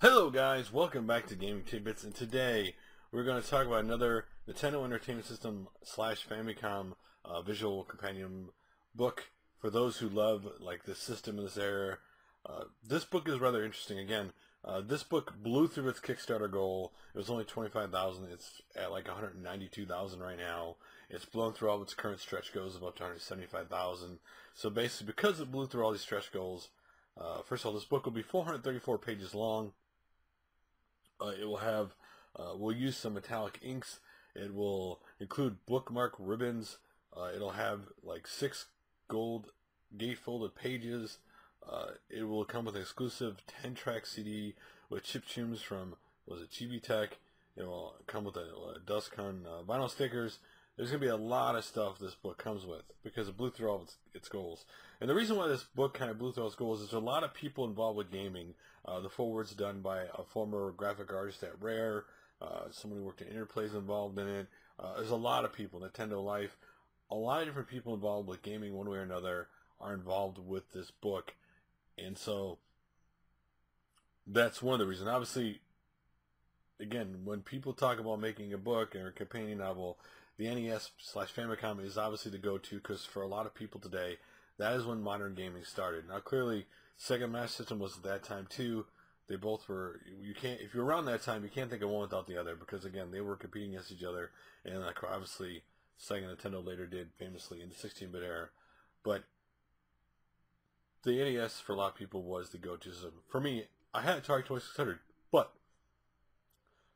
Hello guys, welcome back to Gaming Tidbits, and today we're going to talk about another Nintendo Entertainment System slash Famicom uh, visual companion book for those who love like this system in this era. Uh, this book is rather interesting. Again, uh, this book blew through its Kickstarter goal. It was only 25,000. It's at like 192,000 right now. It's blown through all its current stretch goals, about 175,000. So basically, because it blew through all these stretch goals, uh, first of all, this book will be 434 pages long. Uh, it will have, uh, we'll use some metallic inks. It will include bookmark ribbons. Uh, it'll have like six gold gatefolded pages. Uh, it will come with exclusive 10-track CD with chip tunes from, was it Chibi Tech? It will come with a, a Dustcon uh, vinyl stickers. There's going to be a lot of stuff this book comes with because it blew through all its, its goals. And the reason why this book kind of blew through all its goals is there's a lot of people involved with gaming. Uh, the foreword's done by a former graphic artist at Rare, uh, someone who worked at Interplay's involved in it. Uh, there's a lot of people, Nintendo Life, a lot of different people involved with gaming one way or another are involved with this book. And so that's one of the reasons. Obviously, again, when people talk about making a book or a companion novel, the NES slash Famicom is obviously the go-to because for a lot of people today, that is when modern gaming started. Now, clearly, Sega Master System was at that time too. They both were. You can't if you're around that time, you can't think of one without the other because again, they were competing against each other, and like obviously, Sega Nintendo later did famously in the 16-bit era. But the NES for a lot of people was the go-to system. For me, I had Atari 2600, but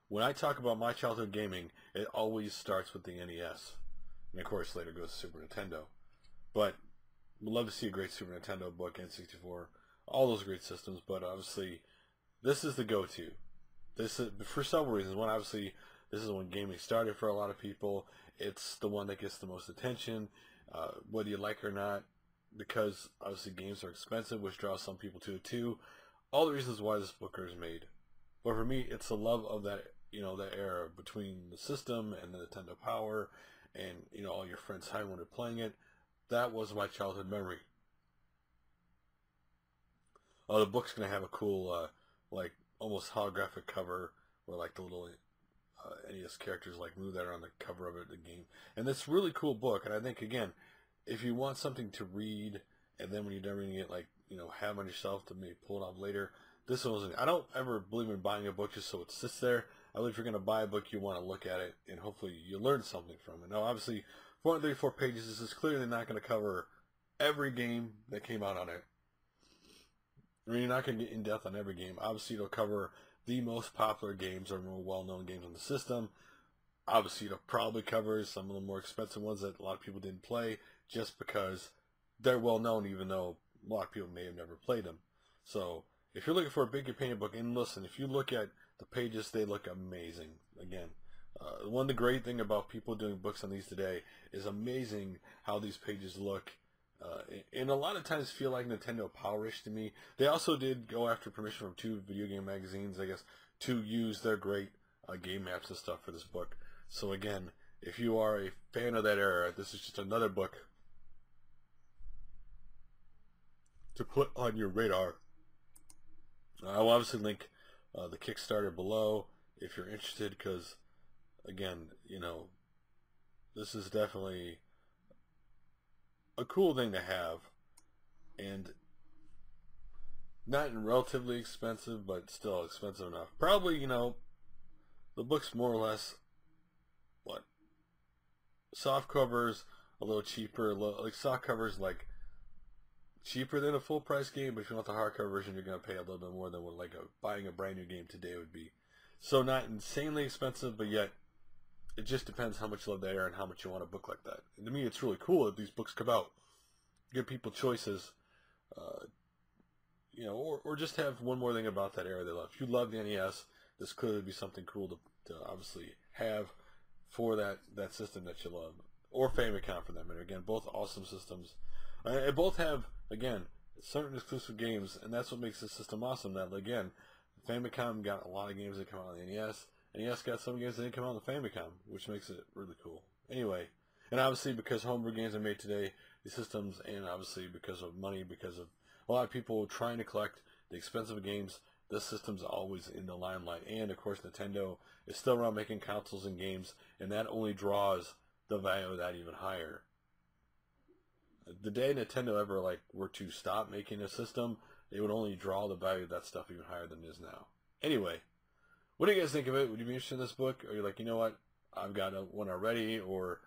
when I talk about my childhood gaming, it always starts with the NES. And of course later goes to Super Nintendo. But would love to see a great Super Nintendo book, N64, all those great systems, but obviously this is the go-to. This is for several reasons. One, obviously, this is when gaming started for a lot of people. It's the one that gets the most attention, uh, whether you like it or not, because obviously games are expensive, which draws some people to it too. All the reasons why this book is made. But for me, it's the love of that you know, that era between the system and the Nintendo Power and, you know, all your friends having when they're playing it. That was my childhood memory. Oh, the book's going to have a cool, uh, like, almost holographic cover where, like, the little uh, NES characters, like, move that on the cover of it, the game. And it's really cool book. And I think, again, if you want something to read and then when you're done reading it, like, you know, have on yourself to maybe pull it off later, this one was, I don't ever believe in buying a book just so it sits there. I believe if you're going to buy a book, you want to look at it and hopefully you learn something from it. Now, obviously, 434 pages this is clearly not going to cover every game that came out on it. I mean, you're not going to get in depth on every game. Obviously, it'll cover the most popular games or more well-known games on the system. Obviously, it'll probably cover some of the more expensive ones that a lot of people didn't play just because they're well-known, even though a lot of people may have never played them. So, if you're looking for a big companion book, and listen, if you look at the pages, they look amazing. Again, uh, one of the great thing about people doing books on these today is amazing how these pages look. Uh, and a lot of times feel like Nintendo Powerish to me. They also did go after permission from two video game magazines, I guess, to use their great uh, game maps and stuff for this book. So again, if you are a fan of that era, this is just another book to put on your radar. I'll obviously link uh, the Kickstarter below if you're interested because again you know this is definitely a cool thing to have. And not relatively expensive but still expensive enough. Probably you know the book's more or less what? Soft covers a little cheaper like soft covers like cheaper than a full price game, but if you want the hardcover version, you're going to pay a little bit more than what like a, buying a brand new game today would be. So not insanely expensive, but yet it just depends how much love they are and how much you want a book like that. And to me, it's really cool that these books come out. Give people choices, uh, you know, or, or just have one more thing about that era they love. If you love the NES, this could be something cool to, to obviously have for that, that system that you love. Or Famicom for that matter. Again, both awesome systems. Uh, both have again, certain exclusive games, and that's what makes the system awesome. That again, Famicom got a lot of games that come out on the NES. NES got some games that didn't come out on the Famicom, which makes it really cool. Anyway, and obviously because homebrew games are made today, the systems, and obviously because of money, because of a lot of people trying to collect the expensive games, this system's always in the limelight. And of course, Nintendo is still around making consoles and games, and that only draws the value of that even higher. The day Nintendo ever like were to stop making a system, it would only draw the value of that stuff even higher than it is now. Anyway, what do you guys think of it? Would you be interested in this book? Or are you like, you know what, I've got a, one already, or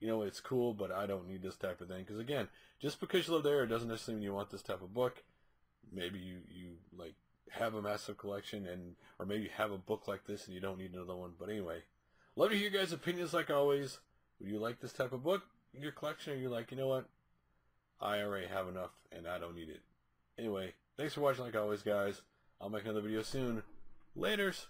you know, it's cool, but I don't need this type of thing. Because again, just because you live there, it doesn't necessarily mean you want this type of book. Maybe you, you like have a massive collection, and or maybe you have a book like this and you don't need another one. But anyway, love to hear your guys' opinions like always. Would you like this type of book your collection, you're like, you know what, I already have enough and I don't need it. Anyway, thanks for watching like always, guys. I'll make another video soon. Laters!